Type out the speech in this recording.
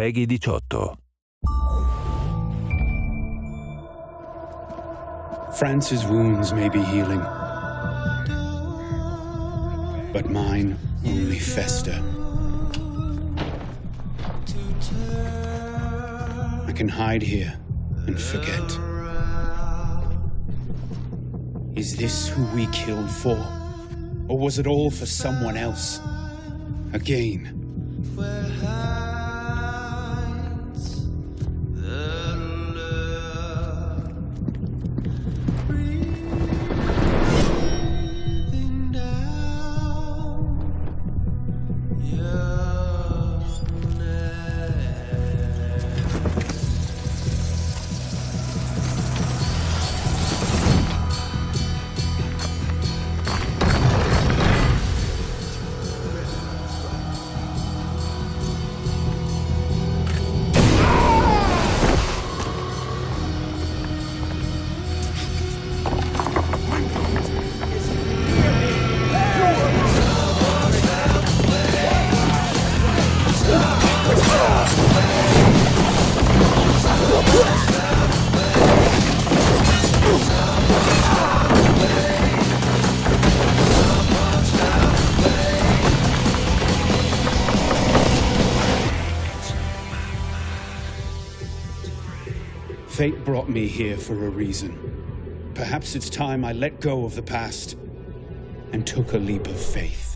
Peggy 18. France's wounds may be healing, but mine only fester. I can hide here and forget. Is this who we killed for? Or was it all for someone else? Again. Fate brought me here for a reason. Perhaps it's time I let go of the past and took a leap of faith.